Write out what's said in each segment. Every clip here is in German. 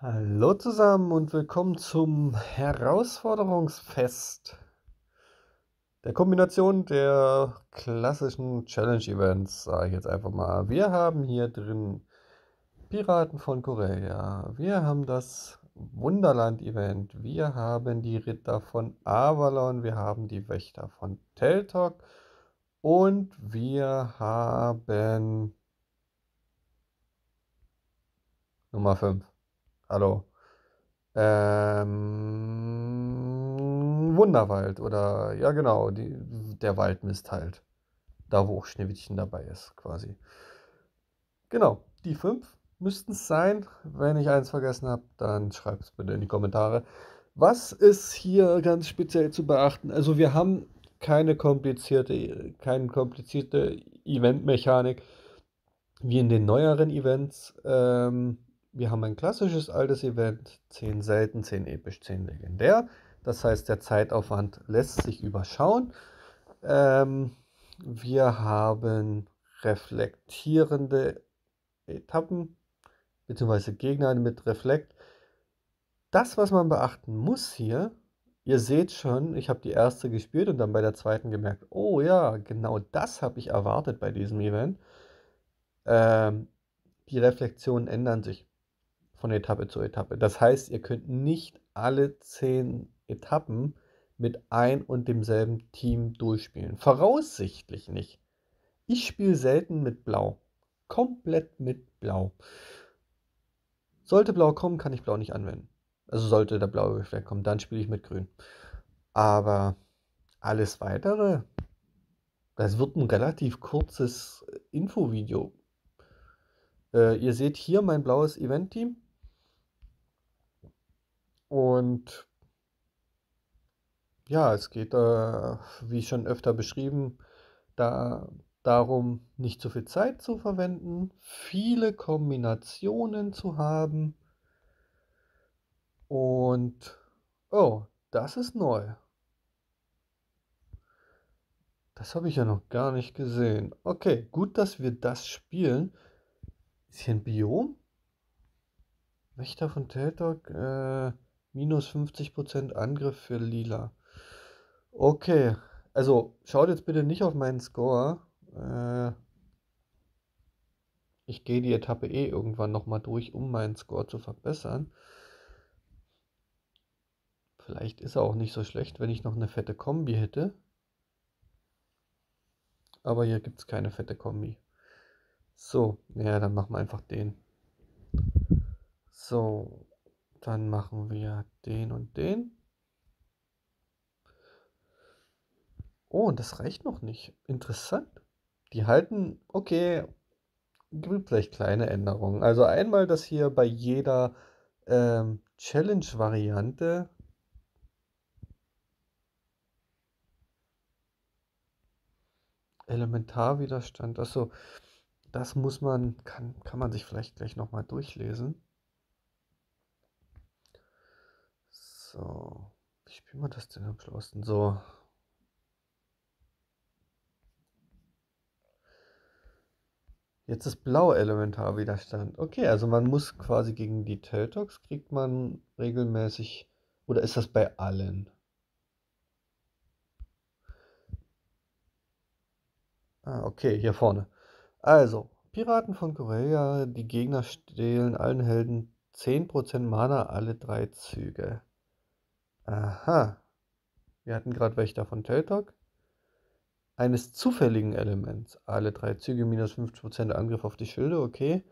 Hallo zusammen und willkommen zum Herausforderungsfest. Der Kombination der klassischen Challenge-Events, sage ich jetzt einfach mal. Wir haben hier drin Piraten von Korea, wir haben das Wunderland-Event, wir haben die Ritter von Avalon, wir haben die Wächter von Teltok. Und wir haben Nummer 5. Hallo. Ähm, Wunderwald oder ja genau, die, der Waldmist halt. Da wo auch Schneewittchen dabei ist, quasi. Genau, die fünf müssten es sein. Wenn ich eins vergessen habe, dann schreibt es bitte in die Kommentare. Was ist hier ganz speziell zu beachten? Also wir haben keine komplizierte, keine komplizierte Eventmechanik wie in den neueren Events. Ähm, wir haben ein klassisches altes Event, 10 selten, 10 episch, 10 legendär. Das heißt, der Zeitaufwand lässt sich überschauen. Ähm, wir haben reflektierende Etappen, beziehungsweise Gegner mit Reflekt. Das, was man beachten muss hier, ihr seht schon, ich habe die erste gespielt und dann bei der zweiten gemerkt, oh ja, genau das habe ich erwartet bei diesem Event. Ähm, die Reflexionen ändern sich von Etappe zu Etappe. Das heißt, ihr könnt nicht alle zehn Etappen mit ein und demselben Team durchspielen. Voraussichtlich nicht. Ich spiele selten mit Blau. Komplett mit Blau. Sollte Blau kommen, kann ich Blau nicht anwenden. Also sollte der blaue Reflex kommen, dann spiele ich mit Grün. Aber alles weitere, das wird ein relativ kurzes Infovideo. Äh, ihr seht hier mein blaues Event-Team. Und ja, es geht, äh, wie schon öfter beschrieben, da, darum, nicht zu viel Zeit zu verwenden, viele Kombinationen zu haben. Und, oh, das ist neu. Das habe ich ja noch gar nicht gesehen. Okay, gut, dass wir das spielen. Ist hier ein Biom? Wächter von Teltok, äh, Minus 50% Angriff für Lila. Okay, also schaut jetzt bitte nicht auf meinen Score. Äh, ich gehe die Etappe eh irgendwann nochmal durch, um meinen Score zu verbessern. Vielleicht ist er auch nicht so schlecht, wenn ich noch eine fette Kombi hätte. Aber hier gibt es keine fette Kombi. So, ja, dann machen wir einfach den. So, dann machen wir den und den. Oh, und das reicht noch nicht. Interessant. Die halten, okay, gibt vielleicht kleine Änderungen. Also einmal, dass hier bei jeder ähm, Challenge-Variante Elementarwiderstand, achso, das muss man, kann, kann man sich vielleicht gleich nochmal durchlesen. So, wie spielt man das denn am schlausten? So. Jetzt ist blau Elementarwiderstand. Okay, also man muss quasi gegen die Teltox kriegt man regelmäßig. Oder ist das bei allen? Ah, okay, hier vorne. Also, Piraten von Korea, die Gegner stehlen allen Helden 10% Mana alle drei Züge. Aha. Wir hatten gerade Wächter von Teltok. Eines zufälligen Elements. Alle drei Züge minus 50% Angriff auf die Schilde, okay.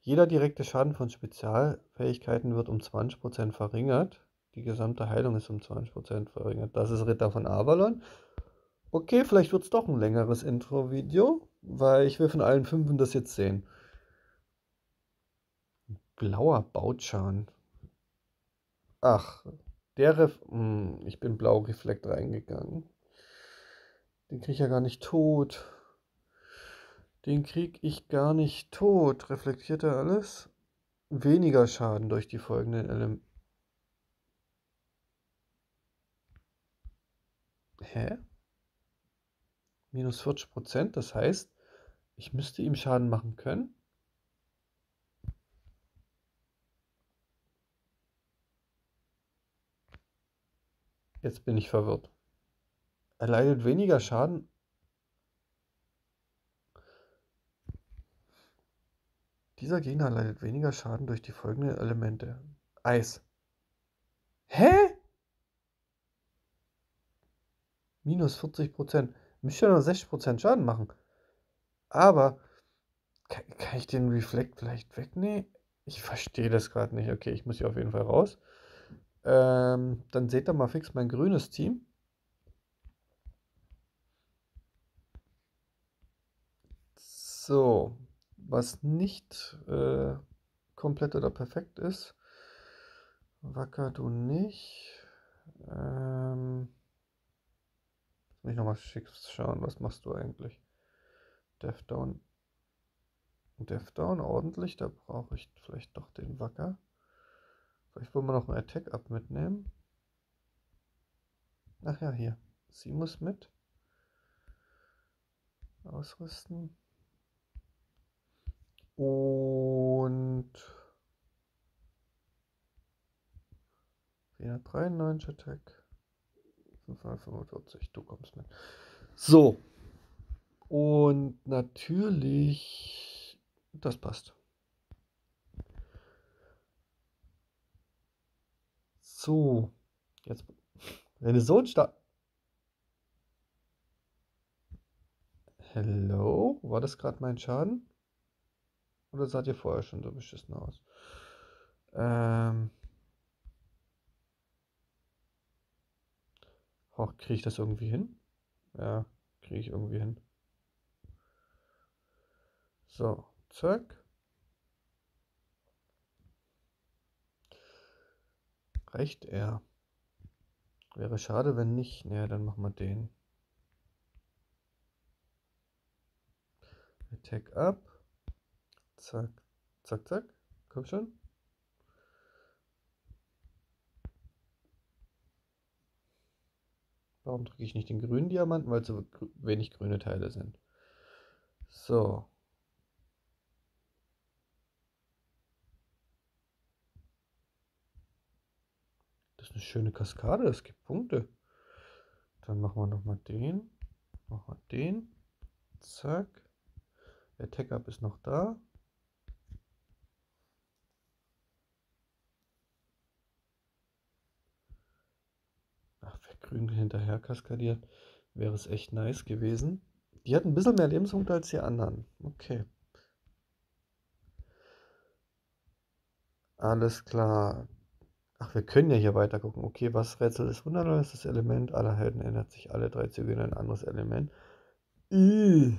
Jeder direkte Schaden von Spezialfähigkeiten wird um 20% verringert. Die gesamte Heilung ist um 20% verringert. Das ist Ritter von Avalon. Okay, vielleicht wird es doch ein längeres Intro-Video, weil ich will von allen fünf das jetzt sehen. Blauer Bautschan. Ach, der Ref hm, ich bin blau Reflekt reingegangen. Den krieg ich ja gar nicht tot. Den krieg ich gar nicht tot. Reflektiert er alles? Weniger Schaden durch die folgenden Elemente. Hä? Minus 40 Prozent, das heißt, ich müsste ihm Schaden machen können. Jetzt bin ich verwirrt. Erleidet weniger Schaden. Dieser Gegner erleidet weniger Schaden durch die folgenden Elemente. Eis. Hä? Minus 40%. Müsste nur 60% Schaden machen. Aber kann, kann ich den Reflect vielleicht wegnehmen? Ich verstehe das gerade nicht. Okay, ich muss hier auf jeden Fall raus. Ähm, dann seht ihr mal fix mein grünes Team. So, was nicht äh, komplett oder perfekt ist. Wacker du nicht. Ähm, muss ich nochmal schick schauen, was machst du eigentlich? Death Down. Death Down ordentlich, da brauche ich vielleicht doch den Wacker. Vielleicht wollen wir noch einen Attack-Up mitnehmen. Ach ja, hier. Sie muss mit. Ausrüsten. Und 493 Attack. 545, du kommst mit. So. Und natürlich, das passt. So, jetzt, wenn du so ein stark. Hello? War das gerade mein Schaden? Oder sah ihr vorher schon so beschissen aus? Ähm. Oh, kriege ich das irgendwie hin? Ja, kriege ich irgendwie hin. So, zack. Reicht er? Wäre schade, wenn nicht. Naja, dann machen wir den. Attack up. Zack, zack, zack. Komm schon. Warum drücke ich nicht den grünen Diamanten? Weil so wenig grüne Teile sind. So. Ist eine schöne Kaskade, das gibt Punkte. Dann machen wir nochmal den. Machen wir den. Zack. Der Tech-Up ist noch da. Ach, wer grün hinterher kaskadiert, wäre es echt nice gewesen. Die hat ein bisschen mehr Lebenspunkte als die anderen. Okay. Alles klar. Ach, wir können ja hier weiter gucken. Okay, was Rätsel ist Wunderland das Element. Aller Helden ändert sich alle drei Züge in ein anderes Element. Ih.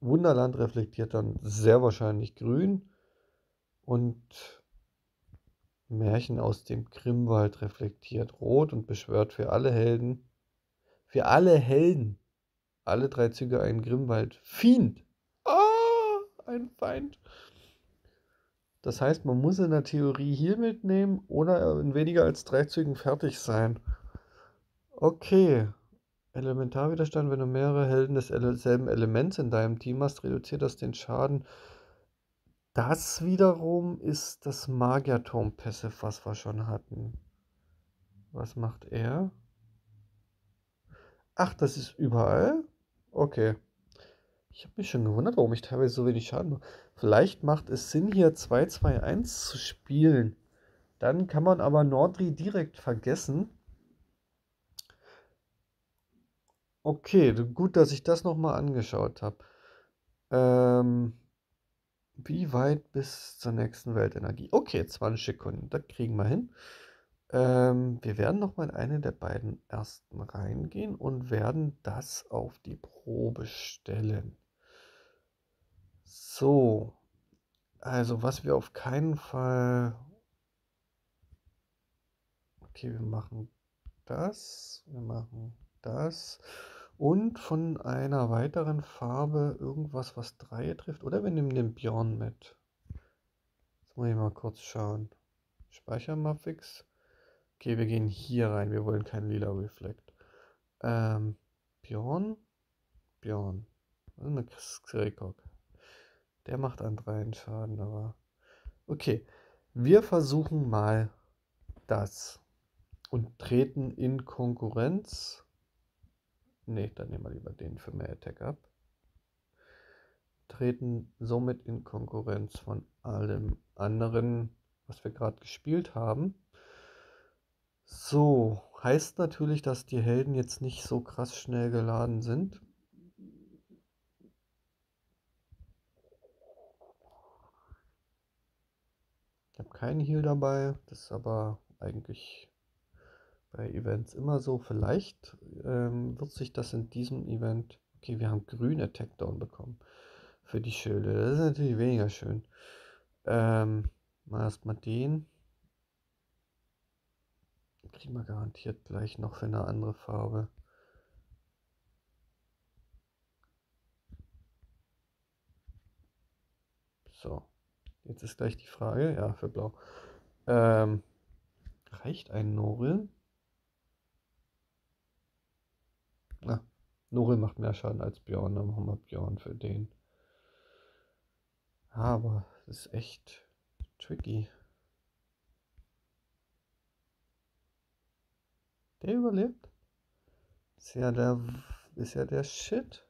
Wunderland reflektiert dann sehr wahrscheinlich grün. Und Märchen aus dem Grimmwald reflektiert rot und beschwört für alle Helden, für alle Helden, alle drei Züge einen Grimmwald. Fiend! Ah, ein Feind. Das heißt, man muss in der Theorie hier mitnehmen oder in weniger als drei Zügen fertig sein. Okay. Elementarwiderstand, wenn du mehrere Helden desselben Elements in deinem Team hast, reduziert das den Schaden. Das wiederum ist das Magierturm-Passive, was wir schon hatten. Was macht er? Ach, das ist überall? Okay. Ich habe mich schon gewundert, warum ich teilweise so wenig Schaden mache. Vielleicht macht es Sinn, hier 2-2-1 zu spielen. Dann kann man aber Nordri direkt vergessen. Okay, gut, dass ich das nochmal angeschaut habe. Ähm, wie weit bis zur nächsten Weltenergie? Okay, 20 Sekunden, da kriegen wir hin. Ähm, wir werden nochmal in eine der beiden ersten reingehen und werden das auf die Probe stellen. So, also was wir auf keinen Fall... Okay, wir machen das, wir machen das und von einer weiteren Farbe irgendwas, was 3 trifft. Oder wir nehmen den Björn mit. Jetzt muss ich mal kurz schauen. Speichern mal fix. Okay, wir gehen hier rein. Wir wollen kein lila Reflect. Ähm, Björn? Björn. Das ist eine Skrikok. Der macht an dreien Schaden, aber. Okay. Wir versuchen mal das. und treten in Konkurrenz. Ne, dann nehmen wir lieber den für mehr Attack ab. Treten somit in Konkurrenz von allem anderen, was wir gerade gespielt haben. So, heißt natürlich, dass die Helden jetzt nicht so krass schnell geladen sind. Keinen Heal dabei, das ist aber eigentlich bei Events immer so. Vielleicht ähm, wird sich das in diesem Event. Okay, wir haben grün Attack Down bekommen für die Schilde. Das ist natürlich weniger schön. Ähm, mal erstmal den. Kriegen wir garantiert gleich noch für eine andere Farbe. So, jetzt ist gleich die Frage. Ja, für blau. Ähm, reicht ein Noril? Na, Noril macht mehr Schaden als Björn. Dann machen wir Björn für den. Aber das ist echt tricky. Der überlebt? Ist ja der, ist ja der Shit.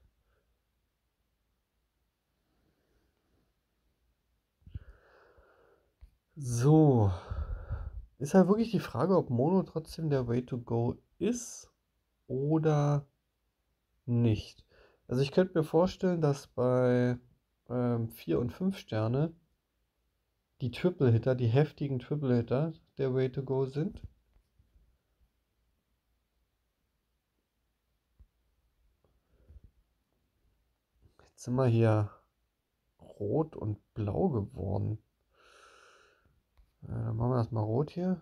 So. Ist halt wirklich die Frage, ob Mono trotzdem der Way to go ist oder nicht. Also ich könnte mir vorstellen, dass bei 4 ähm, und 5 Sterne die Triple-Hitter, die heftigen Triple-Hitter der Way to go sind. Jetzt sind wir hier rot und blau geworden. Äh, dann machen wir erstmal rot hier.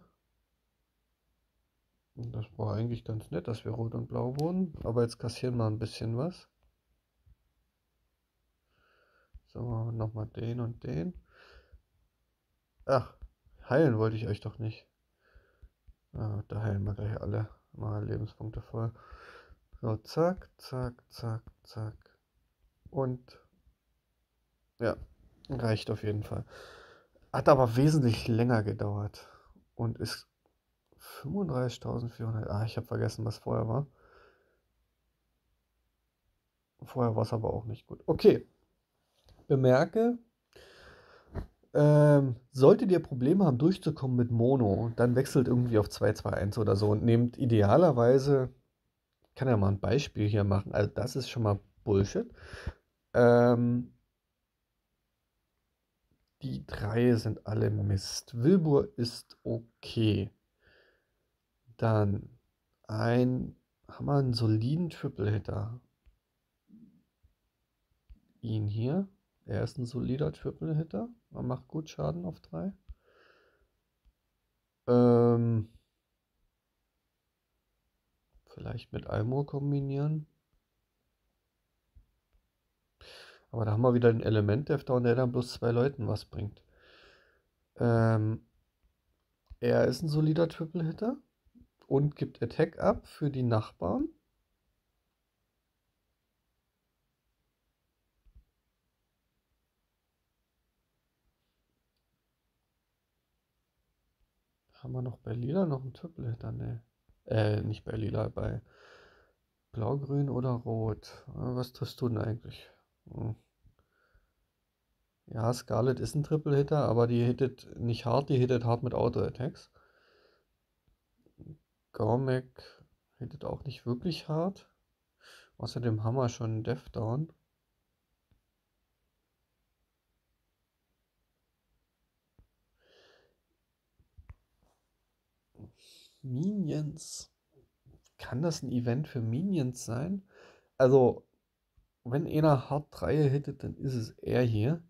Das war eigentlich ganz nett, dass wir rot und blau wurden. Aber jetzt kassieren wir ein bisschen was. So, nochmal den und den. Ach, heilen wollte ich euch doch nicht. Ah, da heilen wir gleich alle. Mal Lebenspunkte voll. So, zack, zack, zack, zack. Und ja, reicht auf jeden Fall. Hat aber wesentlich länger gedauert. Und ist 35.400. Ah, ich habe vergessen, was vorher war. Vorher war es aber auch nicht gut. Okay, bemerke, ähm, solltet ihr Probleme haben, durchzukommen mit Mono, dann wechselt irgendwie auf 221 oder so und nehmt idealerweise, ich kann ja mal ein Beispiel hier machen, also das ist schon mal Bullshit. Ähm, die drei sind alle Mist. Wilbur ist okay. Dann ein, haben wir einen soliden Triple-Hitter. Ihn hier. Er ist ein solider Triple-Hitter. Er macht gut Schaden auf 3. Ähm, vielleicht mit Almor kombinieren. Aber da haben wir wieder den Element Death Down, der dann bloß zwei Leuten was bringt. Ähm, er ist ein solider Triple-Hitter und gibt Attack ab für die Nachbarn. Haben wir noch bei Lila noch einen Triple-Hitter? Ne. Äh, nicht bei Lila, bei Blau, Grün oder Rot. Was tust du denn eigentlich? Hm. Ja, Scarlet ist ein Triple-Hitter, aber die hittet nicht hart, die hittet hart mit Auto-Attacks. Gormek hittet auch nicht wirklich hart. Außerdem haben wir schon Death Down. Minions. Kann das ein Event für Minions sein? Also, wenn einer hart 3 hittet, dann ist es er hier.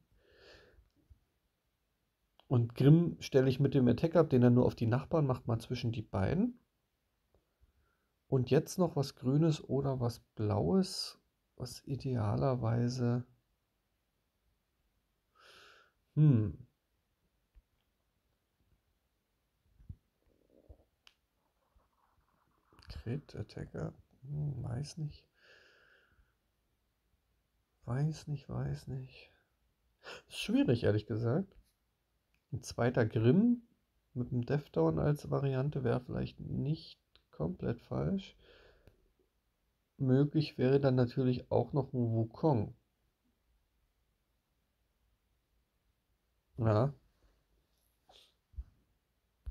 Und Grimm stelle ich mit dem Attack ab, den er nur auf die Nachbarn macht, mal zwischen die beiden. Und jetzt noch was Grünes oder was Blaues, was idealerweise... Hm. Crit Attacker, hm, weiß nicht. Weiß nicht, weiß nicht. Schwierig, ehrlich gesagt. Ein zweiter Grimm mit dem Deathdown als Variante wäre vielleicht nicht komplett falsch. Möglich wäre dann natürlich auch noch ein Wukong. Ja.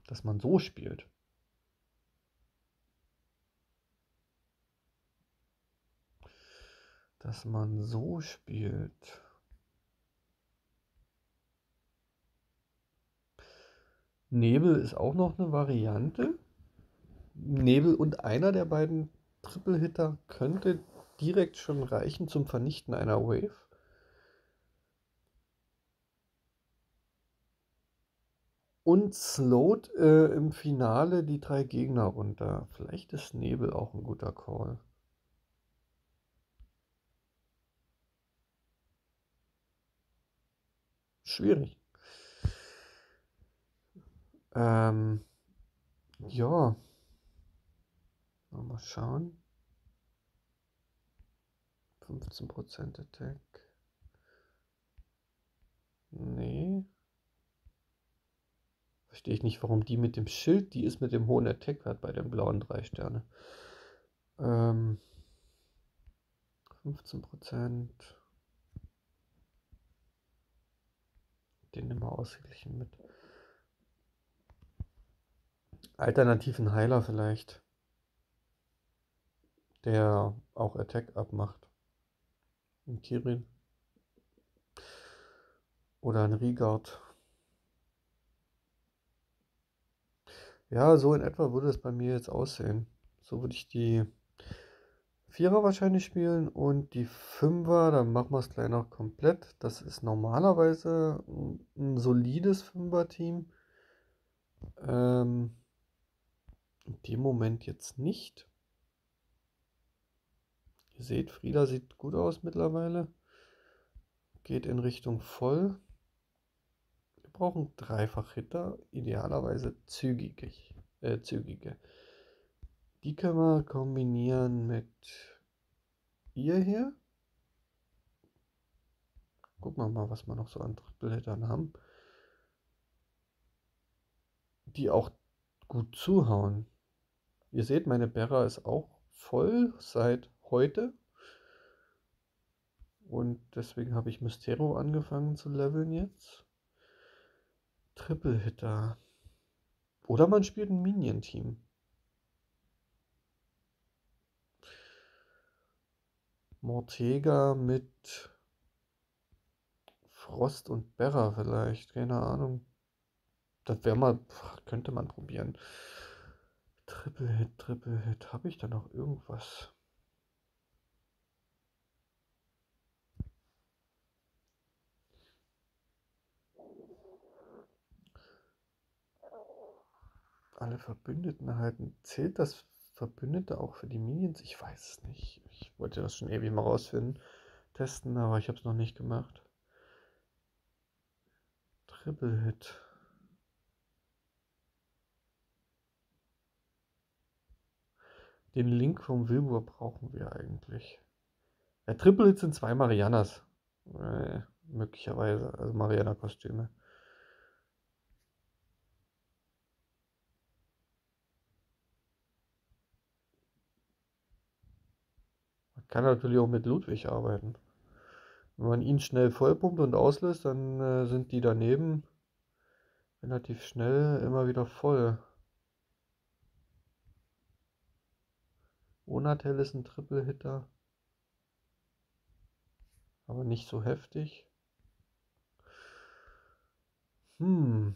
Dass man so spielt. Dass man so spielt. Nebel ist auch noch eine Variante. Nebel und einer der beiden Triple-Hitter könnte direkt schon reichen zum Vernichten einer Wave. Und slowt äh, im Finale die drei Gegner runter. Vielleicht ist Nebel auch ein guter Call. Schwierig. Ähm, ja. Mal schauen. 15% Attack. Nee. Verstehe ich nicht, warum die mit dem Schild, die ist mit dem hohen Attack-Wert bei den blauen drei Sterne. Ähm, 15%. Den wir ausgeglichen mit. Alternativen Heiler vielleicht. Der auch Attack abmacht. Ein Kirin. Oder ein Rigard. Ja, so in etwa würde es bei mir jetzt aussehen. So würde ich die Vierer wahrscheinlich spielen und die Fünfer, dann machen wir es gleich noch komplett. Das ist normalerweise ein solides Fünfer-Team. Ähm, in dem Moment jetzt nicht. Ihr seht, Frieda sieht gut aus mittlerweile. Geht in Richtung voll brauchen Dreifach-Hitter, idealerweise zügig, äh, zügige. Die können wir kombinieren mit ihr hier. Gucken wir mal, was wir noch so an Triple-Hittern haben. Die auch gut zuhauen. Ihr seht, meine Berra ist auch voll seit heute. Und deswegen habe ich Mystero angefangen zu leveln jetzt. Triple-Hitter. Oder man spielt ein Minion-Team. Mortega mit Frost und Berra vielleicht, keine Ahnung. Das wäre mal, könnte man probieren. Triple Hit, Triple Hit. Habe ich da noch irgendwas? alle Verbündeten erhalten. Zählt das Verbündete auch für die Minions? Ich weiß es nicht. Ich wollte das schon ewig mal rausfinden, testen, aber ich habe es noch nicht gemacht. Triple Hit. Den Link vom Wilbur brauchen wir eigentlich. Ja, Triple Hit sind zwei Marianas. Äh, möglicherweise, also Mariana-Kostüme. Kann natürlich auch mit Ludwig arbeiten. Wenn man ihn schnell vollpumpt und auslöst, dann äh, sind die daneben relativ schnell immer wieder voll. Onatel ist ein Triple-Hitter. Aber nicht so heftig. Hm.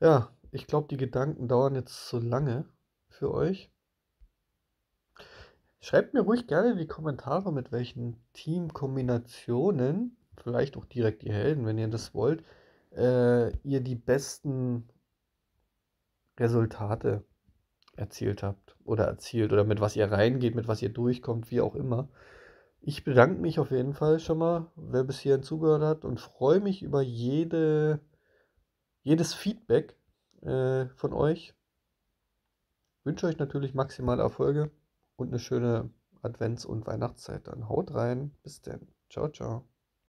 Ja, ich glaube, die Gedanken dauern jetzt zu lange für euch. Schreibt mir ruhig gerne in die Kommentare, mit welchen Teamkombinationen, vielleicht auch direkt die Helden, wenn ihr das wollt, äh, ihr die besten Resultate erzielt habt oder erzielt oder mit was ihr reingeht, mit was ihr durchkommt, wie auch immer. Ich bedanke mich auf jeden Fall schon mal, wer bis hierhin zugehört hat und freue mich über jede, jedes Feedback, äh, von euch. Wünsche euch natürlich maximale Erfolge und eine schöne Advents- und Weihnachtszeit. Dann haut rein. Bis dann. Ciao, ciao.